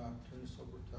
uh, turn this over to